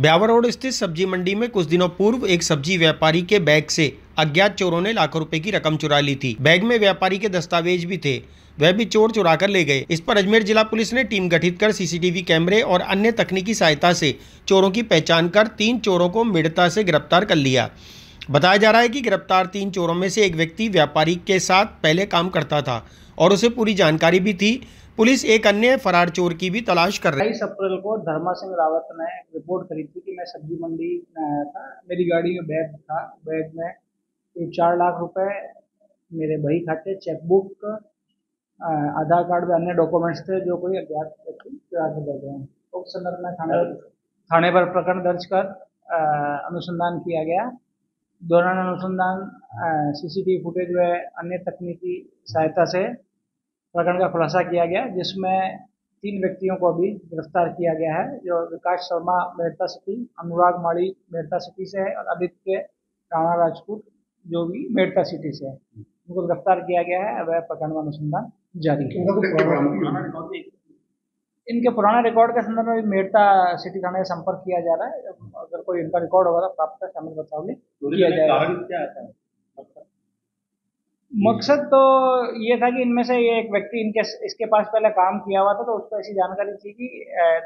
Beawar road स्थित सब्ज़ी मंडी में कुछ दिनों पूर्व एक सब्ज़ी व्यापारी के बैग से अज्ञात चोरों ने लाखों रुपए की रकम चुरा ली थी। बैग में व्यापारी के दस्तावेज़ भी थे। वह भी चोर चुरा कर ले गए। इस पर अजमेर जिला पुलिस ने टीम गठित कर सीसीटीवी कैमरे और अन्य तकनीकी सहायता से चोरों की पहचान कर तीन चोरों को मिडता से गिरफ़्तार कर लिया। बताया जा रहा है कि गिरफ़्तार तीन चोरों में से एक व्यक्ति व्यापारी के साथ पहले काम करता था और उसे पूरी जानकारी भी थी। पुलिस एक अन्य फरार चोर की भी तलाश कर रही तेईस अप्रैल को धर्मा सिंह रावत ने रिपोर्ट करी थी कि मैं सब्ज़ी मंडी में आया था। मेरी गाड़ी में बैग था। बैग में चार लाख रुपए मेरे बही खाते, चेकबुक आधार कार्ड में अन्य डॉक्यूमेंट्स थे जो कोई अज्ञात व्यक्ति चुरा के ले गए। तो संदर्भ में थाने थाने पर प्रकरण दर्ज कर अनुसंधान किया गया। दौरान अनुसंधान सीसीटीवी फुटेज व अन्य तकनीकी सहायता से प्रकरण का खुलासा किया गया जिसमें तीन व्यक्तियों को अभी गिरफ़्तार किया गया है जो विकास शर्मा मेहता सिटी अनुराग माड़ी मेहता सिटी से है और आदित्य राणा राजपूत जो भी मेहता सिटी से है। उनको गिरफ़्तार किया गया है वह प्रकरण का अनुसंधान जारी है। इनके पुराने रिकॉर्ड के संदर्भ में मेहता सिटी थाने से संपर्क किया जा रहा है। अगर कोई इनका रिकॉर्ड होगा तो प्राप्त शामिल बताओगे। किया जाएगा मकसद तो ये था कि इनमें से ये एक व्यक्ति इनके इसके पास पहले काम किया हुआ था तो उसको ऐसी जानकारी थी कि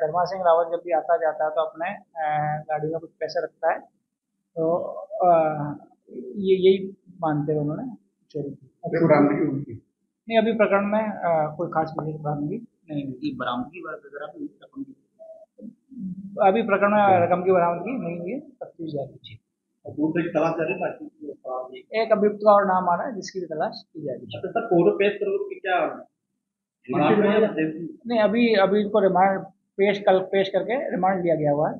धर्मा सिंह रावत जब भी आता जाता है तो अपने गाड़ी में कुछ पैसे रखता है। तो ये यही मानते हुए उन्होंने चोरी की। नहीं अभी प्रकरण में कोई खास विशेष बरामदगी नहीं हुई। बरामदगी अभी प्रकरण में रकम की बरामदगी नहीं हुई है तफ्तीश जारी एक अभियुक्त का और नाम आ रहा है जिसकी भी तलाश की जाएगी। अच्छा सर फ़ोटो पेश करोगे क्या नहीं अभी अभी इनको रिमांड पेश कल पेश करके रिमांड लिया गया हुआ है।